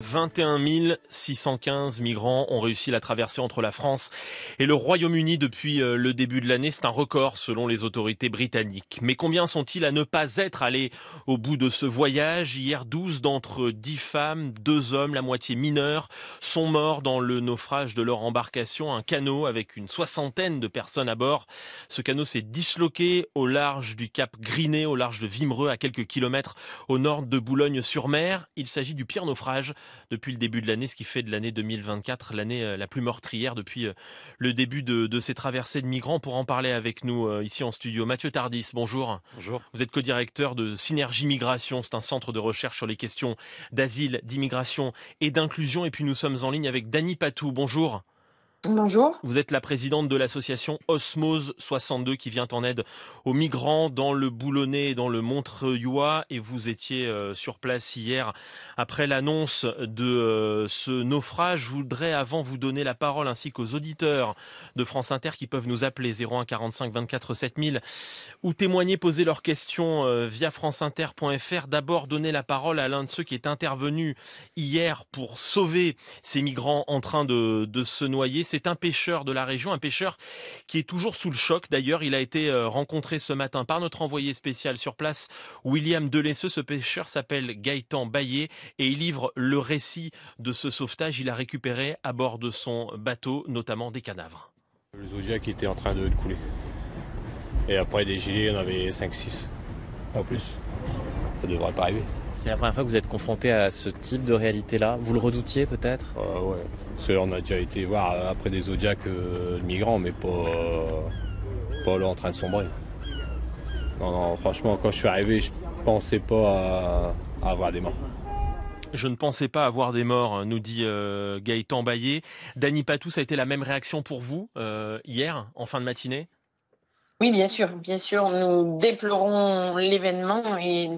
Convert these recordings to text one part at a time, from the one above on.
21 615 migrants ont réussi la traversée entre la France et le Royaume-Uni depuis euh, le début de l'année. C'est un record selon les autorités britanniques. Mais combien sont-ils à ne pas être allés au bout de ce voyage? Hier, 12 d'entre 10 femmes, 2 hommes, la moitié mineurs, sont morts dans le naufrage de leur embarcation, un canot avec une soixantaine de personnes à bord. Ce canot s'est disloqué au large du cap Griné, au large de Vimereux, à quelques kilomètres au nord de Boulogne-sur-Mer. Il s'agit du pire naufrage depuis le début de l'année, ce qui fait de l'année 2024 l'année euh, la plus meurtrière depuis euh, le début de, ces traversées de migrants. Pour en parler avec nous euh, ici en studio, Mathieu Tardis, bonjour. Bonjour. Vous êtes co-directeur de Synergie Migration, c'est un centre de recherche sur les questions d'asile, d'immigration et d'inclusion. Et puis nous sommes en ligne avec Dany Patou, bonjour. Bonjour. Vous êtes la présidente de l'association Osmose 62 qui vient en aide aux migrants dans le Boulonnais et dans le Montreuillois et vous étiez euh, sur place hier après l'annonce de euh, ce naufrage. Je voudrais avant vous donner la parole ainsi qu'aux auditeurs de France Inter qui peuvent nous appeler 01 45 24 7000 ou témoigner, poser leurs questions euh, via franceinter.fr. D'abord donner la parole à l'un de ceux qui est intervenu hier pour sauver ces migrants en train de se noyer c'est un pêcheur de la région, un pêcheur qui est toujours sous le choc. D'ailleurs, il a été euh, rencontré ce matin par notre envoyé spécial sur place, William Delesseux. Ce pêcheur s'appelle Gaëtan Baillet et il livre le récit de ce sauvetage. Il a récupéré à bord de son bateau notamment des cadavres. Le Zodiac était en train de couler. Et après des gilets, en avait 5-6. Pas plus. Ça devrait pas arriver. C'est la première fois que vous êtes confronté à ce type de réalité-là. Vous le redoutiez peut-être? Euh, Ouais. Parce qu'on a déjà été voir euh, après des Zodiacs euh, migrants, mais pas, pas là en train de sombrer. Non, non, franchement, quand je suis arrivé, je pensais pas à, avoir des morts. Je ne pensais pas avoir des morts, nous dit Gaëtan Baillet. Dany Patou, ça a été la même réaction pour vous hier, en fin de matinée? Oui, bien sûr, bien sûr. Nous déplorons l'événement et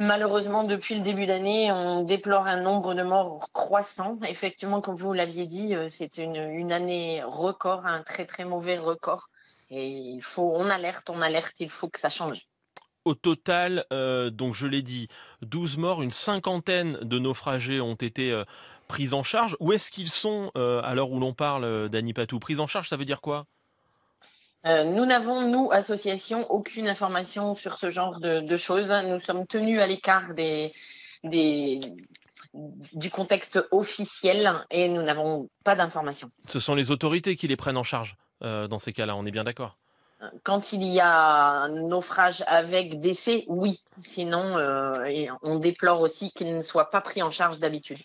Malheureusement, depuis le début d'année, on déplore un nombre de morts croissant. Effectivement, comme vous l'aviez dit, euh, c'est une, année record, un très très mauvais record. Et il faut, on alerte, on alerte, il faut que ça change. Au total, euh, donc je l'ai dit, 12 morts, une cinquantaine de naufragés ont été euh, pris en charge. Où est-ce qu'ils sont à l'heure où l'on parle, Dany Patou? Prise en charge, ça veut dire quoi? Euh, nous n'avons, nous, association, aucune information sur ce genre de, choses. Nous sommes tenus à l'écart des, des, du contexte officiel et nous n'avons pas d'informations. Ce sont les autorités qui les prennent en charge euh, dans ces cas-là, on est bien d'accord quand il y a un naufrage avec décès, oui. Sinon, euh, on déplore aussi qu'il ne soit pas pris en charge d'habitude.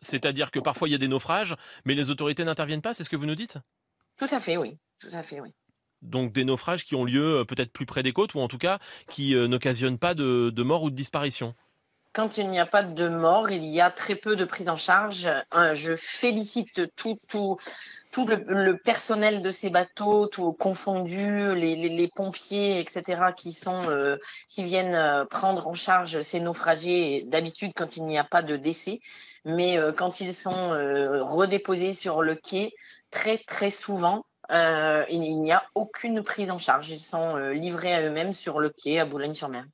C'est-à-dire que parfois il y a des naufrages, mais les autorités n'interviennent pas, c'est ce que vous nous dites? Tout à fait, oui. Tout à fait, oui donc des naufrages qui ont lieu euh, peut-être plus près des côtes ou en tout cas qui euh, n'occasionnent pas de, mort ou de disparition quand il n'y a pas de mort, il y a très peu de prise en charge. Je félicite tout, tout, tout le, personnel de ces bateaux, tout confondu, les, pompiers, etc., qui sont, euh, qui viennent prendre en charge ces naufragés. D'habitude, quand il n'y a pas de décès, mais quand ils sont redéposés sur le quai, très très souvent, euh, il n'y a aucune prise en charge. Ils sont euh, livrés à eux-mêmes sur le quai à Boulogne-sur-Mer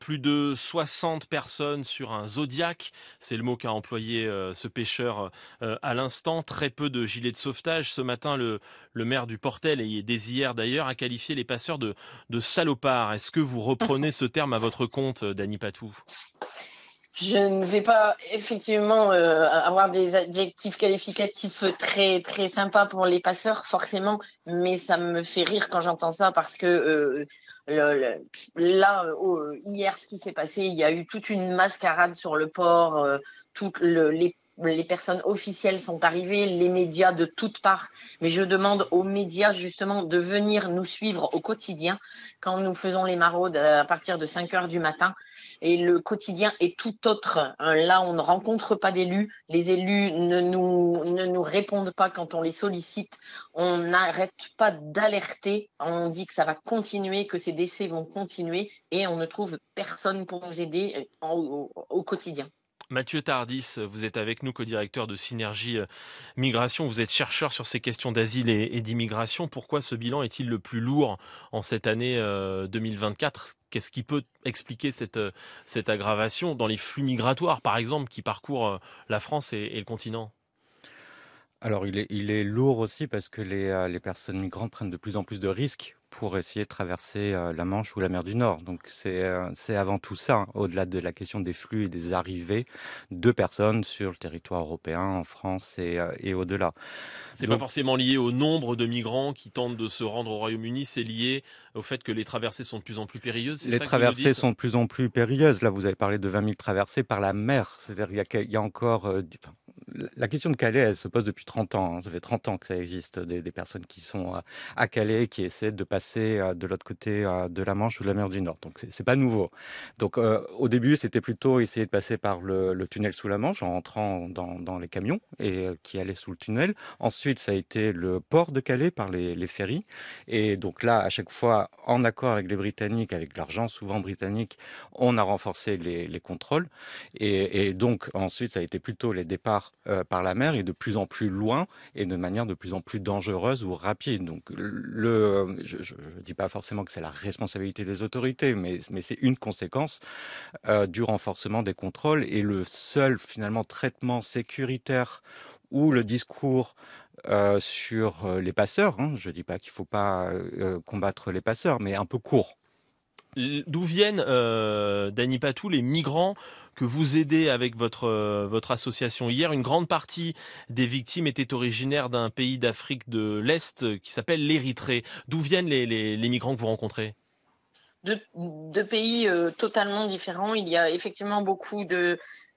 plus de 60 personnes sur un Zodiac, c'est le mot qu'a employé euh, ce pêcheur à l'instant, très peu de gilets de sauvetage. Ce matin, le, maire du Portel, et dès hier d'ailleurs, a qualifié les passeurs de, de salopards. Est-ce que vous reprenez ce terme à votre compte, Dany Patou? Je ne vais pas effectivement euh, avoir des adjectifs qualificatifs très très sympas pour les passeurs forcément, mais ça me fait rire quand j'entends ça parce que euh, là hier ce qui s'est passé, il y a eu toute une mascarade sur le port, euh, toutes les les personnes officielles sont arrivées, les médias de toutes parts. Mais je demande aux médias justement de venir nous suivre au quotidien quand nous faisons les maraudes à partir de 5 heures du matin et le quotidien est tout autre. Hein, là, on ne rencontre pas d'élus, les élus ne nous, ne nous répondent pas quand on les sollicite, on n'arrête pas d'alerter, on dit que ça va continuer, que ces décès vont continuer et on ne trouve personne pour nous aider euh, au, quotidien. Mathieu Tardis, vous êtes avec nous, co-directeur de Synergie euh, Migration. Vous êtes chercheur sur ces questions d'asile et, d'immigration. Pourquoi ce bilan est-il le plus lourd en cette année 2024 euh, Qu'est-ce qui peut expliquer cette, euh, cette aggravation dans les flux migratoires, par exemple, qui parcourent la France et, le continent? Alors il est, lourd aussi parce que les personnes migrantes prennent de plus en plus de risques pour essayer de traverser euh, la Manche ou la mer du Nord. Donc c'est euh, avant tout ça, hein, au-delà de la question des flux et des arrivées de personnes sur le territoire européen, en France et, euh, et au-delà. C'est pas forcément lié au nombre de migrants qui tentent de se rendre au Royaume-Uni, c'est lié au fait que les traversées sont de plus en plus périlleuses. Les traversées sont de plus en plus périlleuses. Là, vous avez parlé de 20 000 traversées par la mer. C'est-à-dire qu'il y, a encore la question de Calais, elle se pose depuis 30 ans. Hein. Ça fait 30 ans que ça existe, des, personnes qui sont à Calais, qui essaient de passer euh, de l'autre côté euh, de la Manche ou de la mer du Nord. Donc, c'est pas nouveau. Donc, euh, au début, c'était plutôt essayer de passer par le, tunnel sous la Manche en entrant dans, les camions et qui allaient sous le tunnel. Ensuite, ça a été le port de Calais par les, ferries. Et donc là, à chaque fois, en accord avec les Britanniques, avec l'argent souvent britannique, on a renforcé les, contrôles. Et donc, ensuite, ça a été plutôt les départs euh, par la mer et de plus en plus loin et de manière de plus en plus dangereuse ou rapide. Donc, je ne dis pas forcément que c'est la responsabilité des autorités, mais, mais c'est une conséquence euh, du renforcement des contrôles et le seul finalement traitement sécuritaire ou le discours euh, sur les passeurs. Hein, je ne dis pas qu'il ne faut pas combattre les passeurs, mais un peu court. D'où viennent, euh, Dany Patou, les migrants que vous aidez avec votre, euh, votre association Hier, une grande partie des victimes étaient originaires d'un pays d'Afrique de l'Est qui s'appelle l'Érythrée. D'où viennent les, migrants que vous rencontrez? De, pays euh, totalement différents. Il y a effectivement beaucoup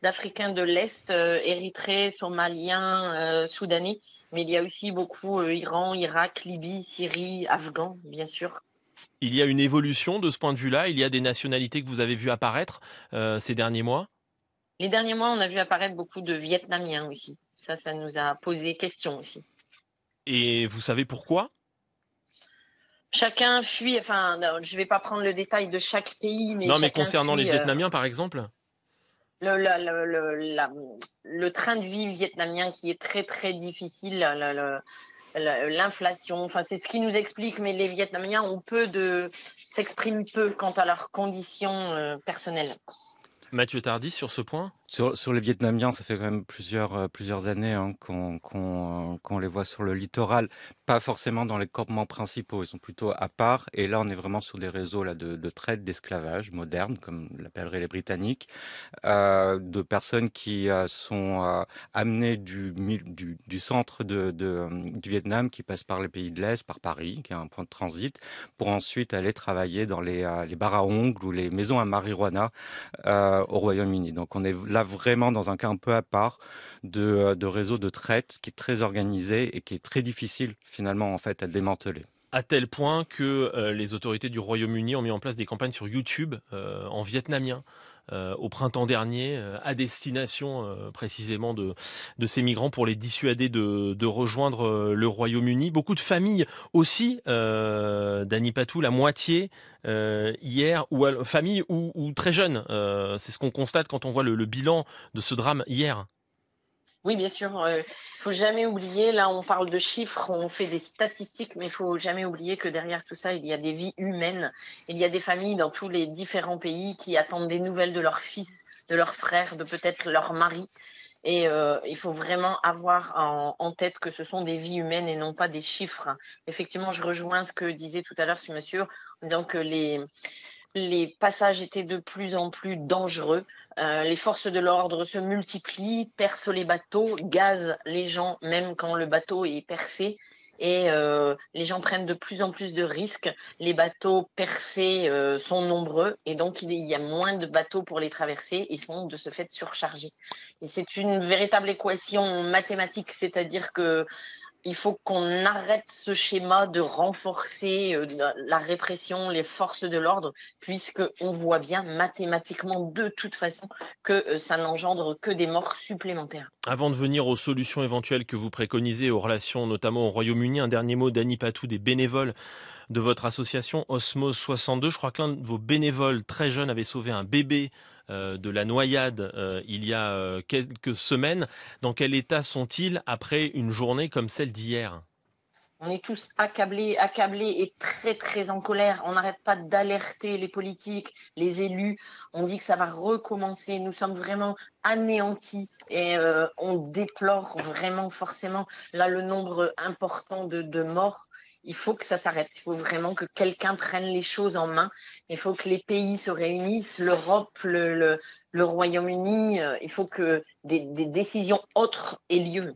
d'Africains de, l'Est, euh, Somaliens, Soudanais, mais il y a aussi beaucoup Iran, Irak, Libye, Syrie, Afghans, bien sûr. Il y a une évolution de ce point de vue-là? Il y a des nationalités que vous avez vues apparaître euh, ces derniers mois? Les derniers mois, on a vu apparaître beaucoup de Vietnamiens aussi. Ça, ça nous a posé question aussi. Et vous savez pourquoi? Chacun fuit, enfin, je ne vais pas prendre le détail de chaque pays, mais. Non, mais concernant les euh, Vietnamiens, par exemple? le, le, train de vie vietnamien qui est très très difficile, l'inflation. Enfin, c'est ce qui nous explique, mais les Vietnamiens ont peu de s'expriment peu quant à leurs conditions euh, personnelles. Mathieu Tardy sur ce point sur, les Vietnamiens, ça fait quand même plusieurs, euh, années hein, qu'on euh, les voit sur le littoral, pas forcément dans les campements principaux, ils sont plutôt à part. Et là, on est vraiment sur des réseaux là, de, traite, d'esclavage moderne, comme l'appelleraient les Britanniques, euh, de personnes qui sont amenées du, centre du Vietnam, qui passent par les pays de l'Est, par Paris, qui est un point de transit, pour ensuite aller travailler dans les, les à ongles ou les maisons à marijuana au Royaume-Uni. Donc on est là vraiment dans un cas un peu à part de, euh, de réseau de traite qui est très organisé et qui est très difficile finalement en fait à démanteler à tel point que euh, les autorités du Royaume-Uni ont mis en place des campagnes sur YouTube euh, en vietnamien au printemps dernier à destination précisément de, ces migrants pour les dissuader de, rejoindre le Royaume-Uni. Beaucoup de familles aussi, Dani Patou, la moitié hier, ou familles ou, très jeunes. C'est ce qu'on constate quand on voit le bilan de ce drame hier. Oui, bien sûr. Il euh, faut jamais oublier, là on parle de chiffres, on fait des statistiques, mais il faut jamais oublier que derrière tout ça, il y a des vies humaines. Il y a des familles dans tous les différents pays qui attendent des nouvelles de leurs fils, de leurs frères, de peut-être leur mari. Et euh, il faut vraiment avoir en, en, tête que ce sont des vies humaines et non pas des chiffres. Effectivement, je rejoins ce que disait tout à l'heure ce monsieur en disant que les, les passages étaient de plus en plus dangereux. Euh, les forces de l'ordre se multiplient, percent les bateaux, gazent les gens même quand le bateau est percé. Et euh, les gens prennent de plus en plus de risques. Les bateaux percés euh, sont nombreux et donc il y a moins de bateaux pour les traverser et sont de ce fait surchargés. Et c'est une véritable équation mathématique, c'est-à-dire que il faut qu'on arrête ce schéma de renforcer euh, la répression, les forces de l'ordre, puisqu'on voit bien mathématiquement de toute façon que euh, ça n'engendre que des morts supplémentaires. Avant de venir aux solutions éventuelles que vous préconisez, aux relations notamment au Royaume-Uni, un dernier mot d'Annie Patou, des bénévoles de votre association Osmose 62. Je crois que l'un de vos bénévoles très jeunes avait sauvé un bébé de la noyade il y a quelques semaines. Dans quel état sont-ils après une journée comme celle d'hier? On est tous accablés, accablés et très très en colère. On n'arrête pas d'alerter les politiques, les élus. On dit que ça va recommencer. Nous sommes vraiment anéantis et euh, on déplore vraiment forcément là le nombre important de, morts. Il faut que ça s'arrête. Il faut vraiment que quelqu'un prenne les choses en main. Il faut que les pays se réunissent, l'Europe, le, Royaume-Uni. Euh, il faut que des décisions autres aient lieu.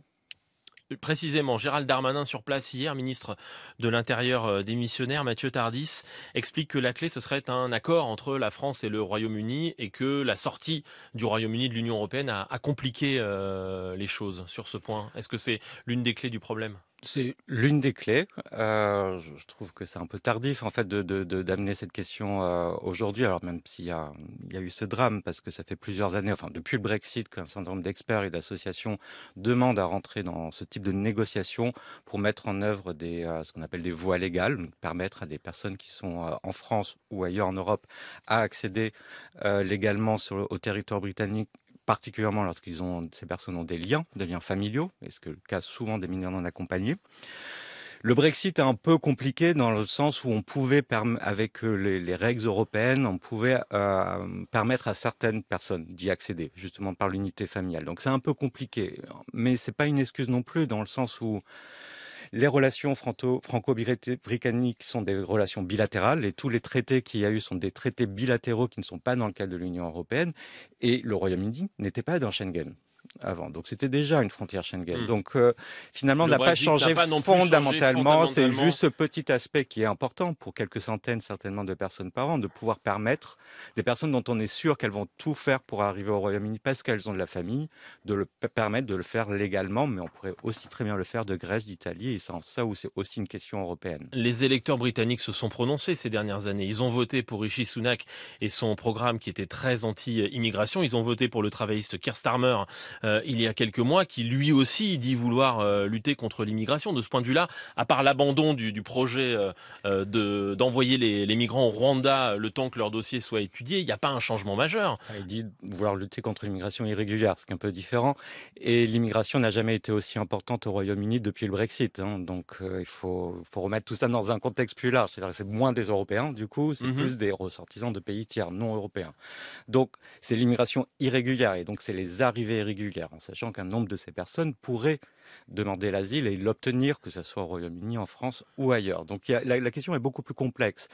Précisément, Gérald Darmanin sur place hier, ministre de l'Intérieur euh, démissionnaire, Mathieu Tardis, explique que la clé, ce serait un accord entre la France et le Royaume-Uni et que la sortie du Royaume-Uni de l'Union européenne a, compliqué euh, les choses sur ce point. Est-ce que c'est l'une des clés du problème? C'est l'une des clés. Euh, je trouve que c'est un peu tardif en fait de, d'amener cette question euh, aujourd'hui. Alors même s'il y a, il y a eu ce drame, parce que ça fait plusieurs années, enfin depuis le Brexit, qu'un certain nombre d'experts et d'associations demandent à rentrer dans ce type de négociations pour mettre en œuvre des, euh, ce qu'on appelle des voies légales, permettre à des personnes qui sont en France ou ailleurs en Europe à accéder légalement au territoire britannique particulièrement lorsqu'ils ont, ces personnes ont des liens, des liens familiaux, et ce que le cas souvent des mineurs non accompagnés. Le Brexit est un peu compliqué dans le sens où on pouvait, avec euh, les, règles européennes, on pouvait euh, permettre à certaines personnes d'y accéder, justement par l'unité familiale. Donc c'est un peu compliqué, mais c'est pas une excuse non plus dans le sens où les relations franco-britanniques sont des relations bilatérales et tous les traités qu'il y a eu sont des traités bilatéraux qui ne sont pas dans le cadre de l'Union européenne. Et le Royaume-Uni n'était pas dans Schengen avant. Donc c'était déjà une frontière Schengen. Hmm. Donc euh, finalement, on n'a pas changé fondamentalement. C'est juste ce petit aspect qui est important pour quelques centaines certainement de personnes par an, de pouvoir permettre des personnes dont on est sûr qu'elles vont tout faire pour arriver au Royaume-Uni parce qu'elles ont de la famille, de le permettre de le faire légalement, mais on pourrait aussi très bien le faire de Grèce, d'Italie, et ça où c'est aussi une question européenne. Les électeurs britanniques se sont prononcés ces dernières années. Ils ont voté pour Rishi Sunak et son programme qui était très anti-immigration. Ils ont voté pour le travailliste Keir Starmer euh, il y a quelques mois, qui lui aussi dit vouloir euh, lutter contre l'immigration. De ce point de vue-là, à part l'abandon du, projet euh, de, d'envoyer les, migrants au Rwanda le temps que leur dossier soit étudié, il n'y a pas un changement majeur. Ah, il dit vouloir lutter contre l'immigration irrégulière, ce qui est un peu différent. Et l'immigration n'a jamais été aussi importante au Royaume-Uni depuis le Brexit. Hein. Donc il faut, faut, remettre tout ça dans un contexte plus large. C'est-à-dire que c'est moins des Européens, du coup, c'est mhm. plus des ressortissants de pays tiers non européens. Donc c'est l'immigration irrégulière et donc c'est les arrivées irrégulières en sachant qu'un nombre de ces personnes pourraient demander l'asile et l'obtenir, que ce soit au Royaume-Uni, en France ou ailleurs. Donc la, question est beaucoup plus complexe.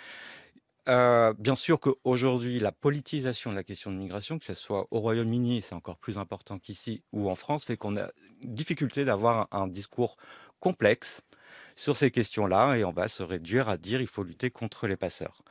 Euh, bien sûr qu'aujourd'hui, la politisation de la question de migration, que ce soit au Royaume-Uni, c'est encore plus important qu'ici, ou en France, fait qu'on a difficulté d'avoir un discours complexe sur ces questions-là et on va se réduire à dire il faut lutter contre les passeurs.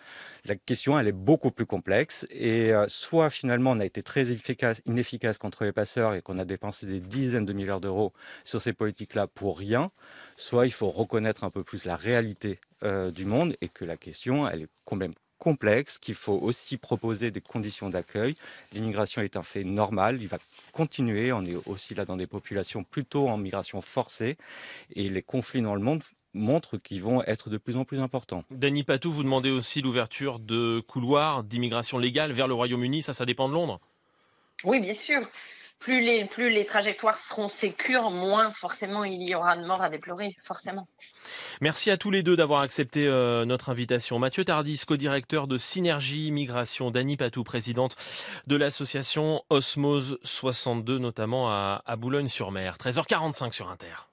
La question, elle est beaucoup plus complexe et euh, soit finalement on a été très efficace, inefficace contre les passeurs et qu'on a dépensé des dizaines de milliards d'euros sur ces politiques-là pour rien, soit il faut reconnaître un peu plus la réalité euh, du monde et que la question, elle est quand même complexe, qu'il faut aussi proposer des conditions d'accueil. L'immigration est un fait normal, il va continuer, on est aussi là dans des populations plutôt en migration forcée, et les conflits dans le monde montrent qu'ils vont être de plus en plus importants. Danny Patou, vous demandez aussi l'ouverture de couloirs d'immigration légale vers le Royaume-Uni, ça, ça dépend de Londres? Oui, bien sûr plus les, plus les trajectoires seront sécures, moins forcément il y aura de morts à déplorer, forcément. Merci à tous les deux d'avoir accepté euh, notre invitation. Mathieu Tardis, co-directeur de Synergie Migration, Dany Patou, présidente de l'association Osmose 62, notamment à, à Boulogne-sur-Mer. 13h45 sur Inter.